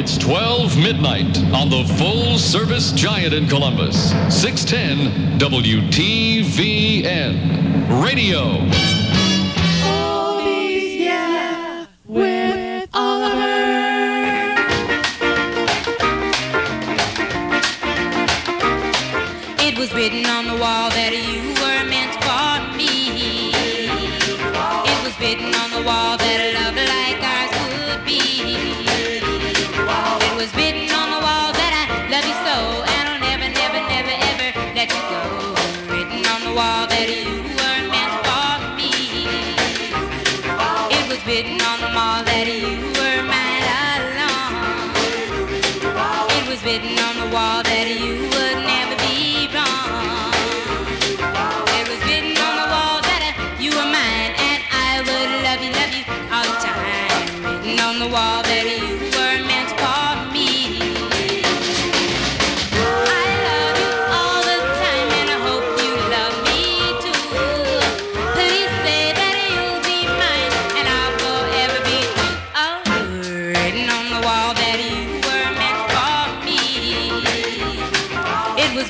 It's 12 midnight on the full service giant in Columbus. 610 WTVN. Radio.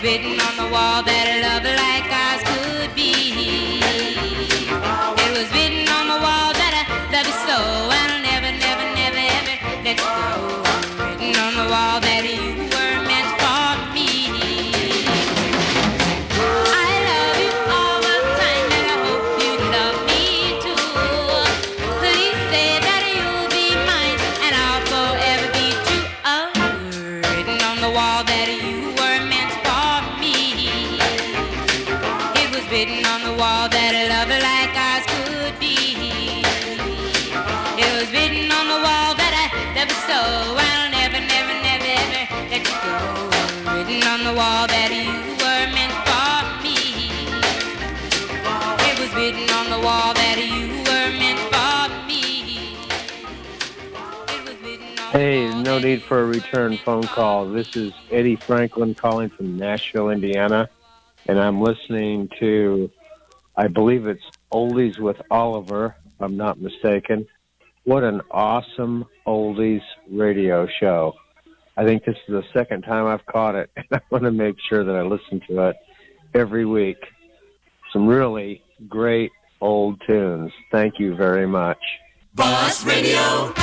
written on the wall that love need for a return phone call. This is Eddie Franklin calling from Nashville, Indiana, and I'm listening to, I believe it's Oldies with Oliver, if I'm not mistaken. What an awesome Oldies radio show. I think this is the second time I've caught it, and I want to make sure that I listen to it every week. Some really great old tunes. Thank you very much. Boss Radio.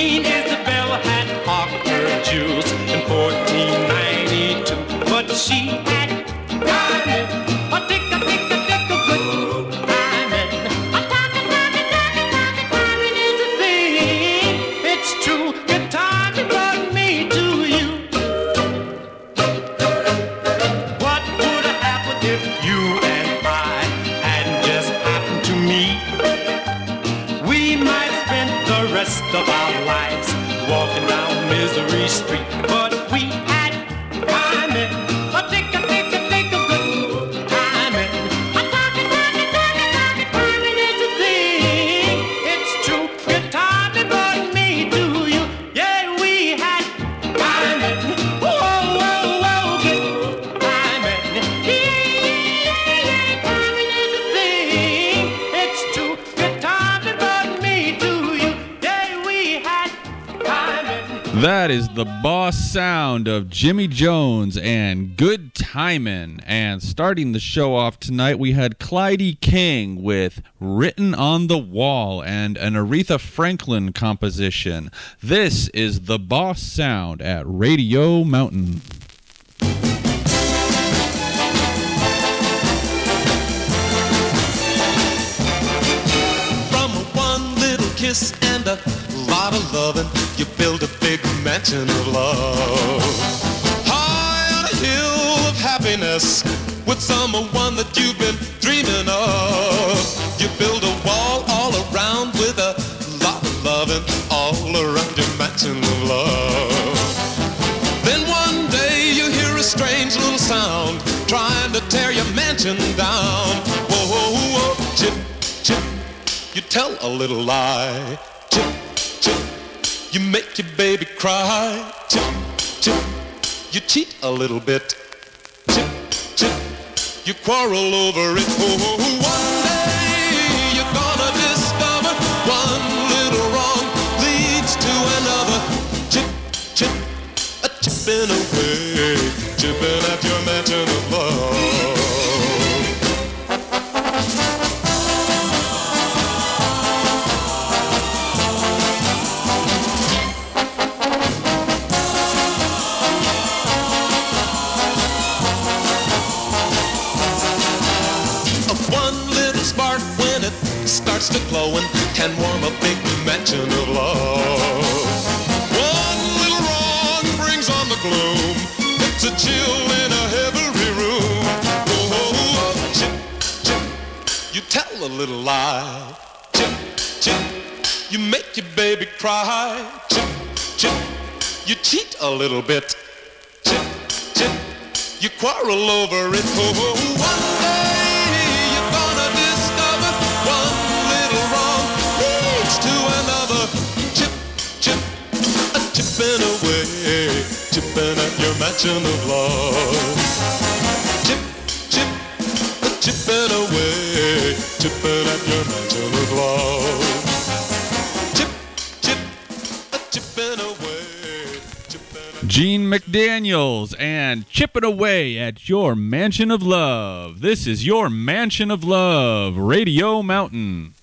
green of Jimmy Jones and Good Timing. And starting the show off tonight, we had Clyde King with Written on the Wall and an Aretha Franklin composition. This is The Boss Sound at Radio Mountain. From one little kiss and a lot of loving, you build a big mansion of love. High on a hill of happiness with someone that you've been dreaming of. You build a wall all around with a lot of loving all around your mansion of love. Then one day you hear a strange little sound trying to tear your mansion down. Whoa, whoa, whoa, chip, chip, you tell a little lie. Chip, you make your baby cry. Chip, chip, you cheat a little bit. Chip, chip, you quarrel over it. Oh, oh, oh, one day you're gonna discover one little wrong leads to another. Chip, chip, a chipping away, chipping at your mansion to glowing can warm a big mansion of love. One little wrong brings on the gloom. It's a chill in a heavy room. Oh, oh, oh, chip, chip, you tell a little lie. Chip, chip, you make your baby cry. Chip, chip, you cheat a little bit. Chip, chip, you quarrel over it. Oh, oh, oh one chipping away, chipping at your mansion of love. Chip, chip, chipping away, chipping at your mansion of love. Chip, chip, Gene McDaniels and Chipping Away at Your Mansion of Love. This is Your Mansion of Love, Radio Mountain.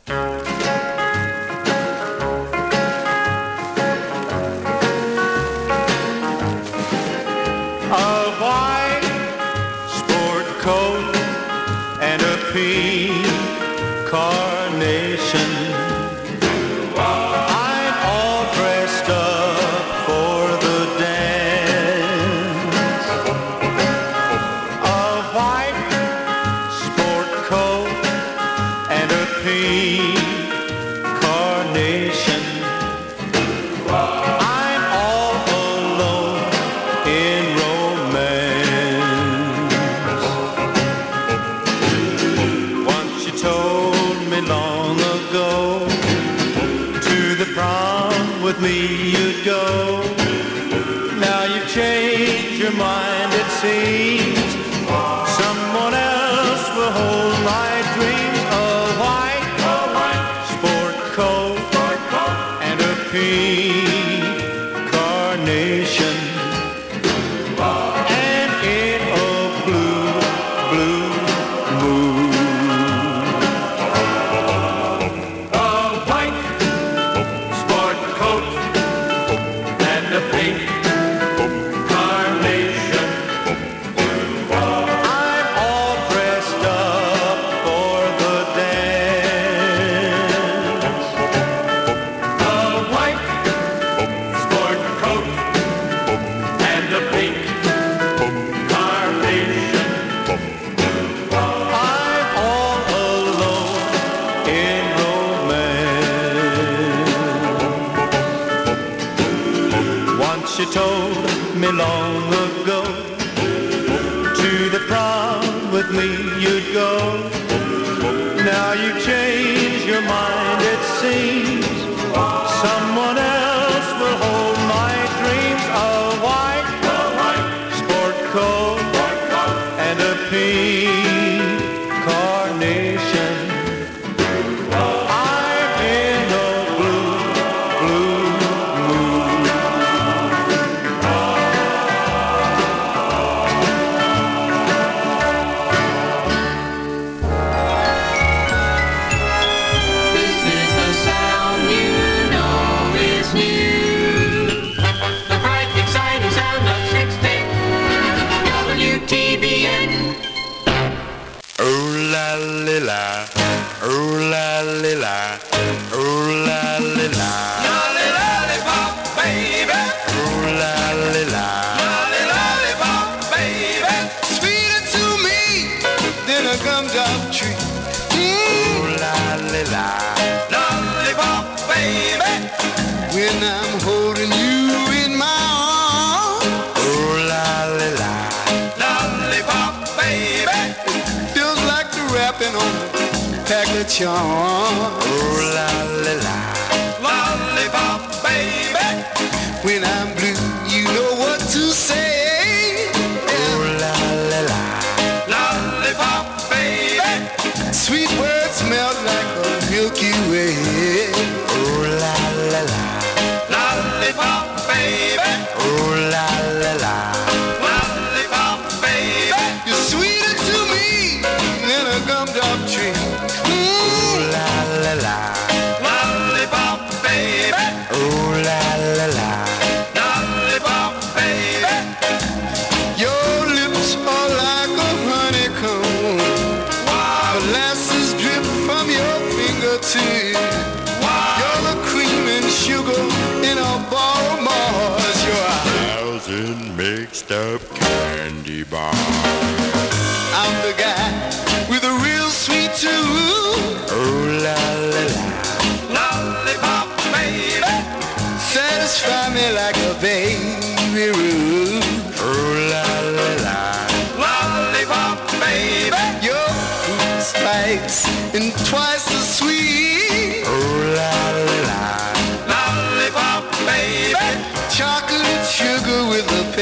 cho. Ooh la la la.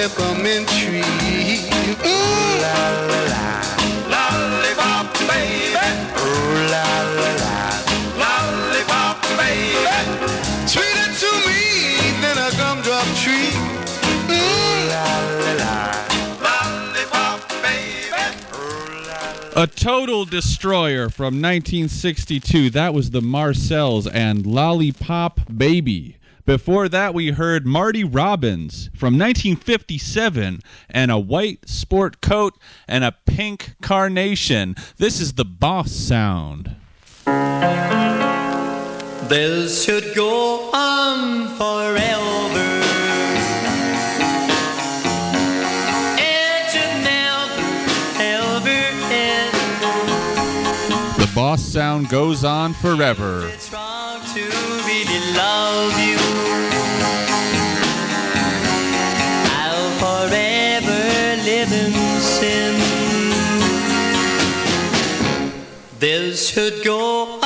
peppermint tree. Ooh la la la, lollipop baby. Ooh la la la, lollipop baby. To me, a gumdrop tree. Ooh la la la, lollipop baby. A total destroyer from 1962. That was the Marcels and Lollipop Baby. Before that, we heard Marty Robbins from 1957 and a white sport coat and a pink carnation. This is the boss sound. This should go on forever. Boss Sound goes on forever love you. I'll forever live in sin. This should go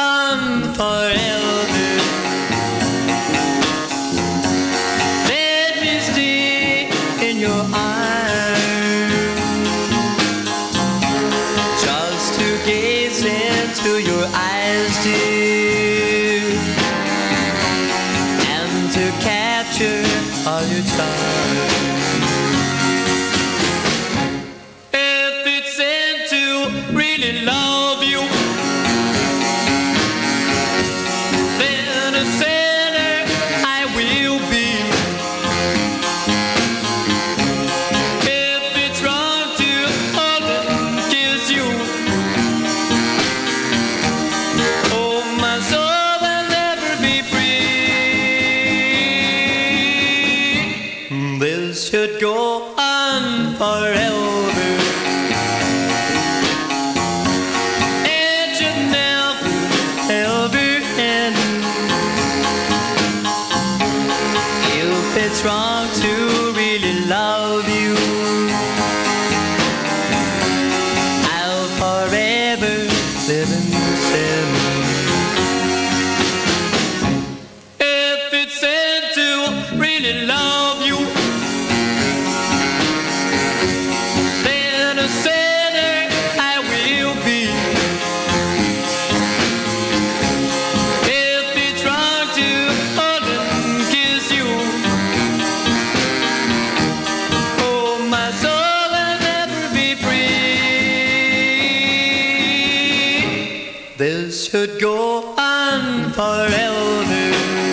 go on forever.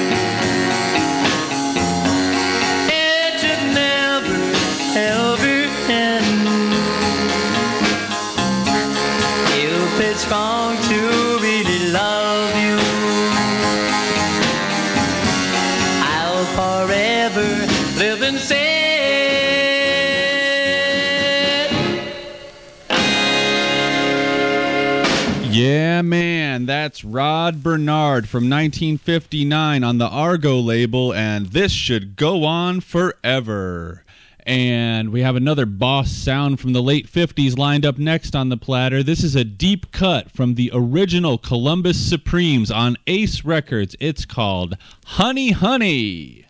That's Rod Bernard from 1959 on the Argo label, and this should go on forever. And we have another boss sound from the late 50s lined up next on the platter. This is a deep cut from the original Columbus Supremes on Ace Records. It's called Honey Honey.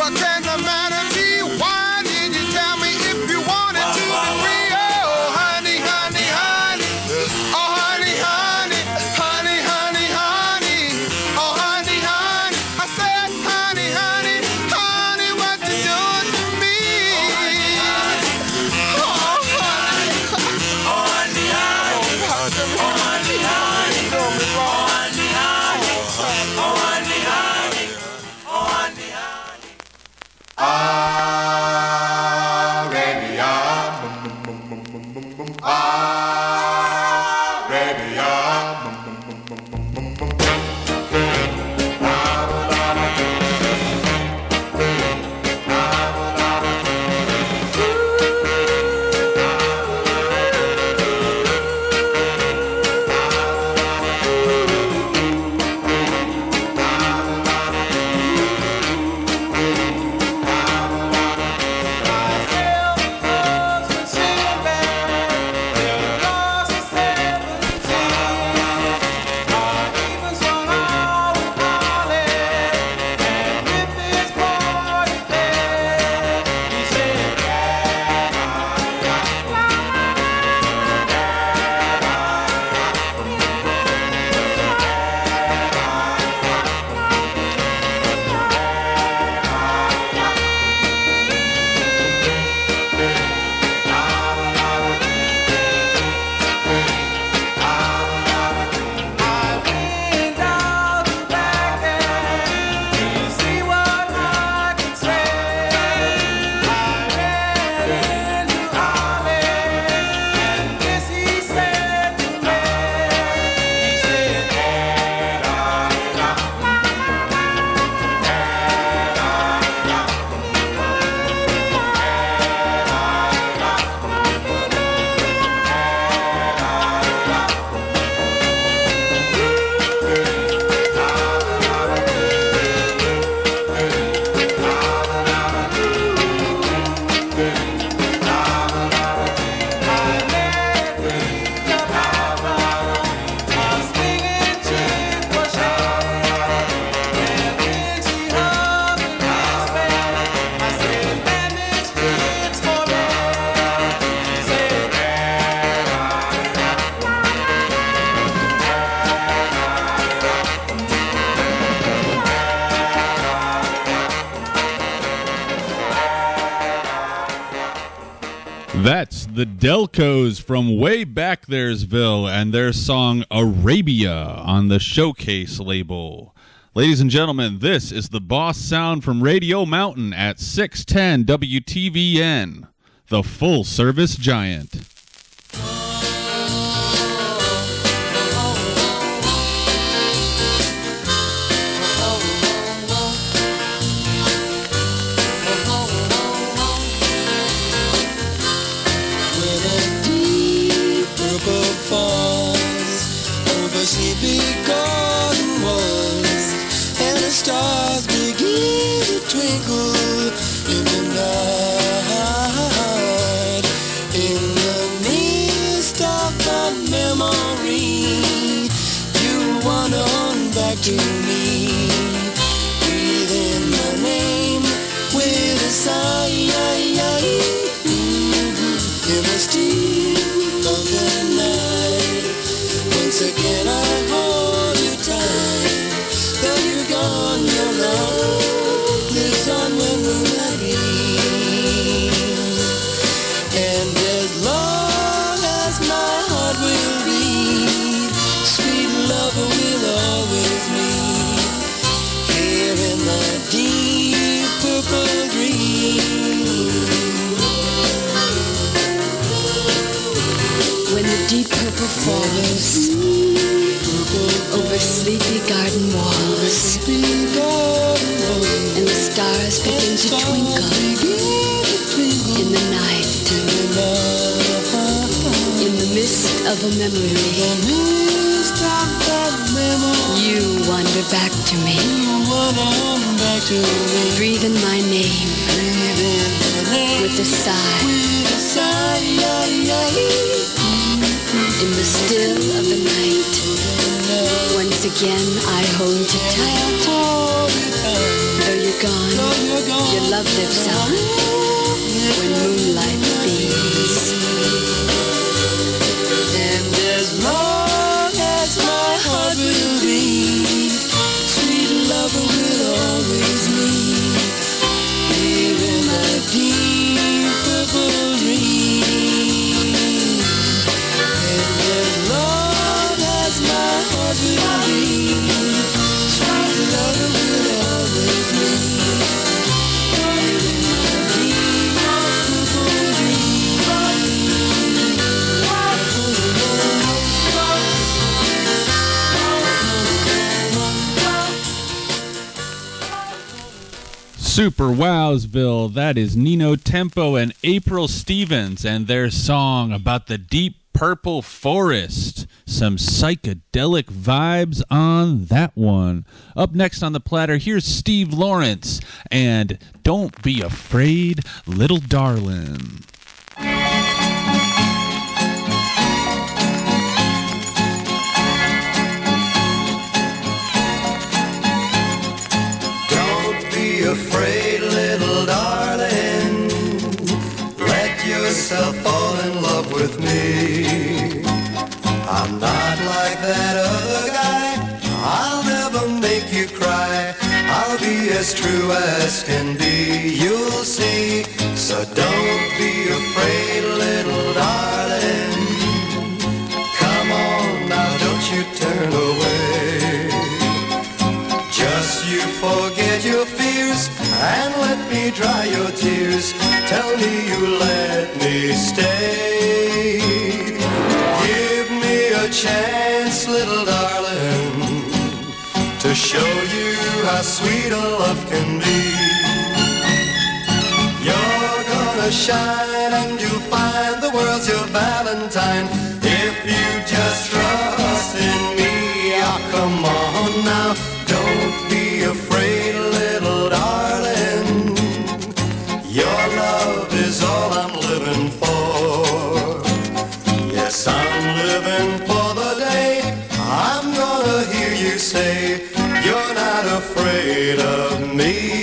What can a man the Delcos from way back there'sville and their song Arabia on the showcase label. Ladies and gentlemen, this is the boss sound from Radio Mountain at 610 WTVN, the full service giant. Purple falls over sleepy garden walls. And the stars begin to twinkle in the night. In the mist of a memory you wander back to me. Breathing my name with a sigh in the still of the night. Once again I hold you tight. Though you're gone your love lives on Super Wowsville. That is Nino Tempo and April Stevens and their song about the deep purple forest. Some psychedelic vibes on that one. Up next on the platter, here's Steve Lawrence and Don't Be Afraid, Little Darlin'. As true as can be. You'll see. So don't be afraid, little darling. Come on now, don't you turn away. Just you forget your fears and let me dry your tears. Tell me you let me stay. Give me a chance, little darling, to show you how sweet a love can be. You're gonna shine and you'll find the world's your valentine if you just trust in me. Oh, come on not afraid of me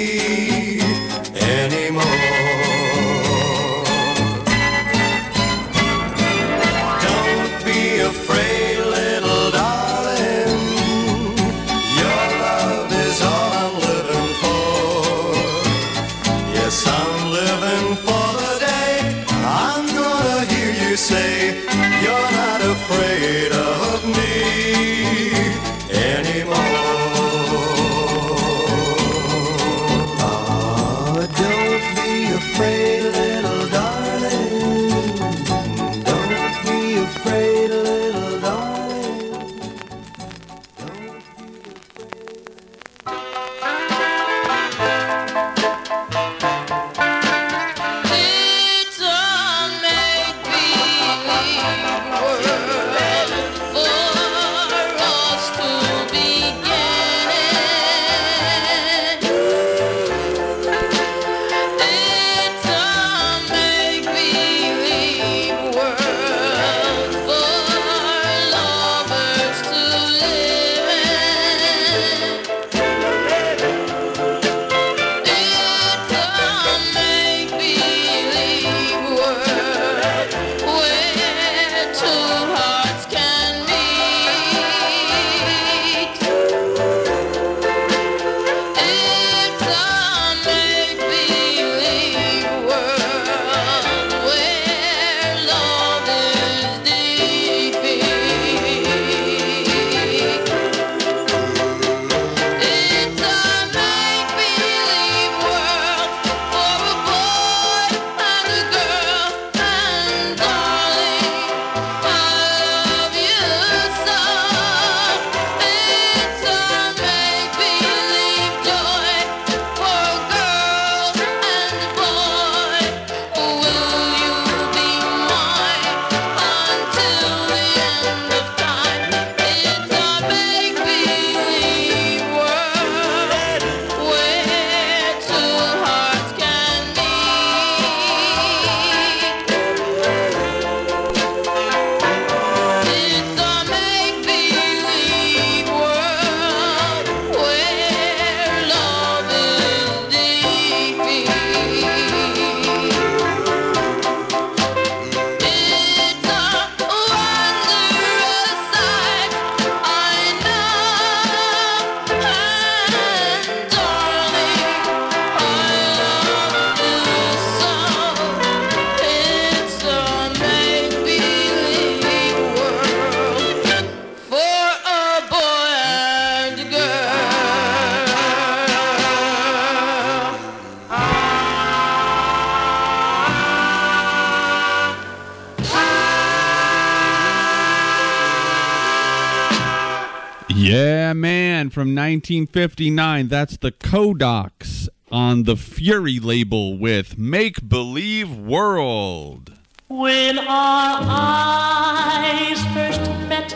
from 1959. That's the Kodaks on the Fury label with Make Believe World. When our eyes first met,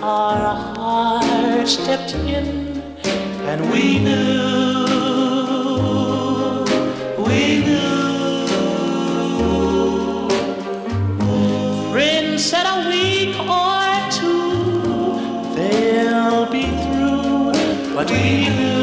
our hearts stepped in, and we knew, we knew. Friends said week but we knew,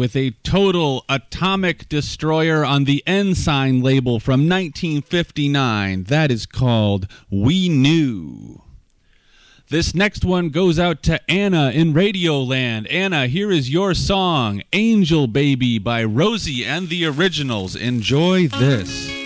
with a total atomic destroyer on the Ensign label from 1959. That is called We Knew. This next one goes out to Anna in Radioland. Anna, here is your song, Angel Baby by Rosie and the Originals. Enjoy this.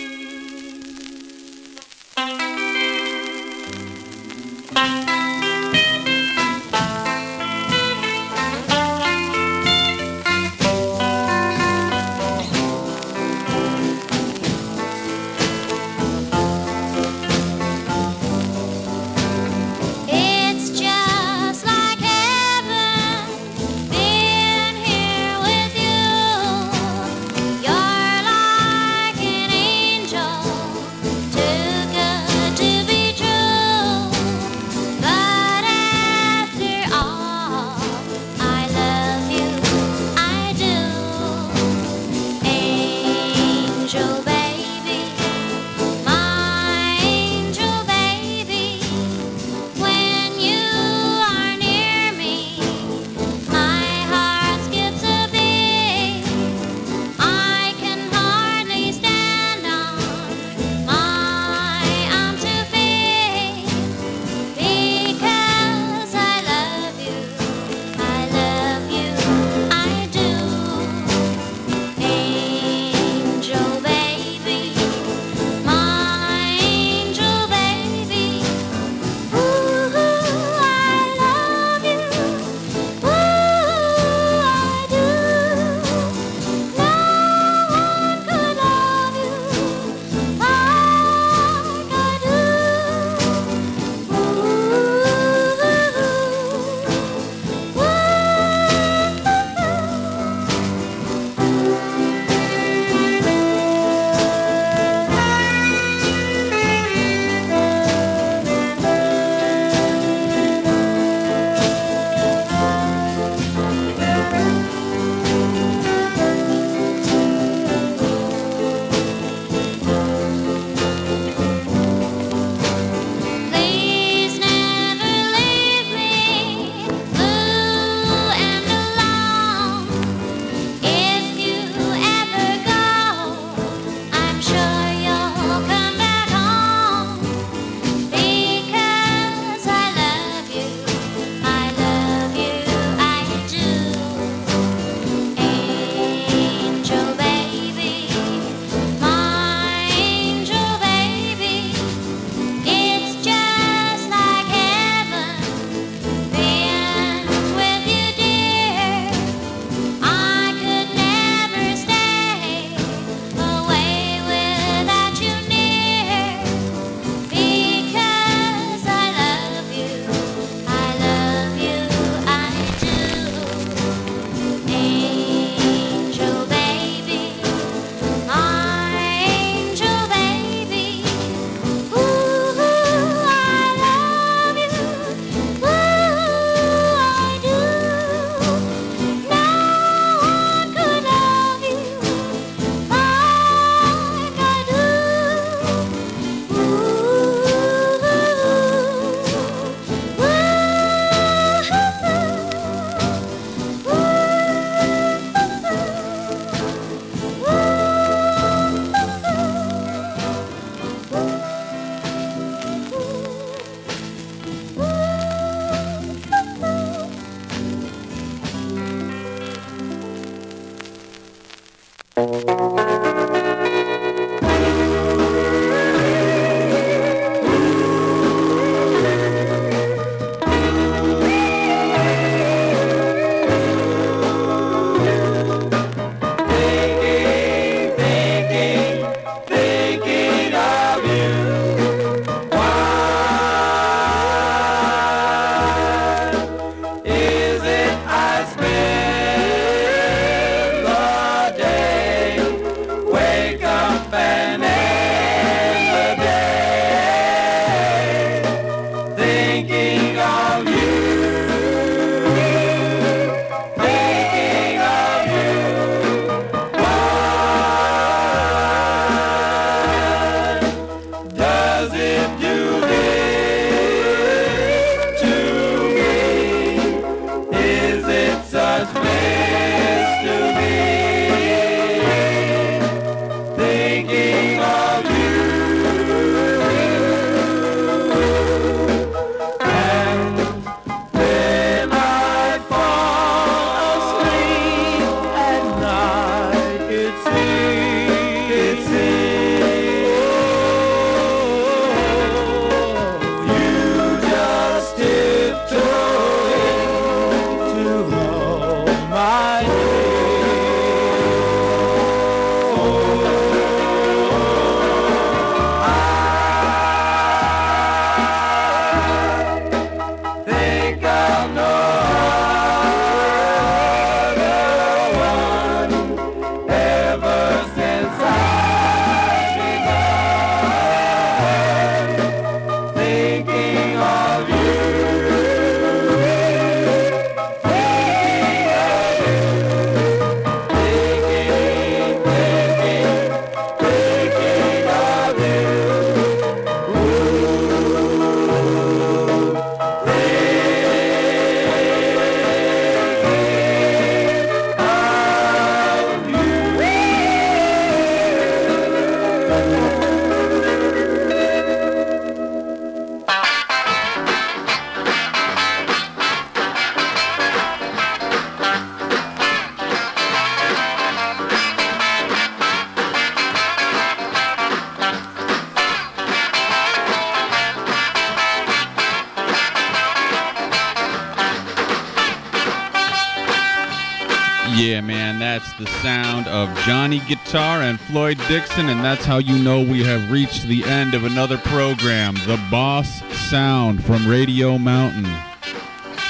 And Floyd Dixon, and that's how you know we have reached the end of another program, The Boss Sound from Radio Mountain.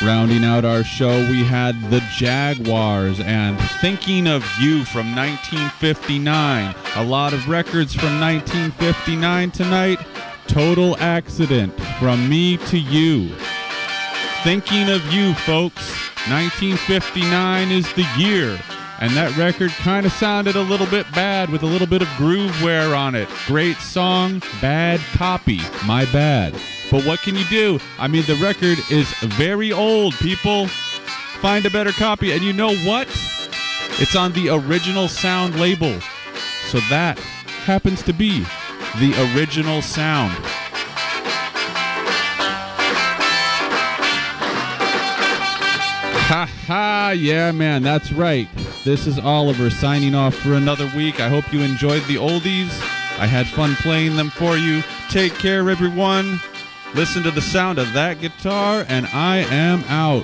Rounding out our show, we had the Jaguars and Thinking of You from 1959. A lot of records from 1959 tonight. Total Accident from Me to You. Thinking of You, folks. 1959 is the year. And that record kind of sounded a little bit bad with a little bit of groove wear on it. Great song, bad copy. My bad. But what can you do? I mean, the record is very old, people. Find a better copy. And you know what? It's on the original sound label. So that happens to be the original sound. Ha ha, yeah, man, that's right. This is Oliver signing off for another week. I hope you enjoyed the oldies. I had fun playing them for you. Take care, everyone. Listen to the sound of that guitar, and I am out.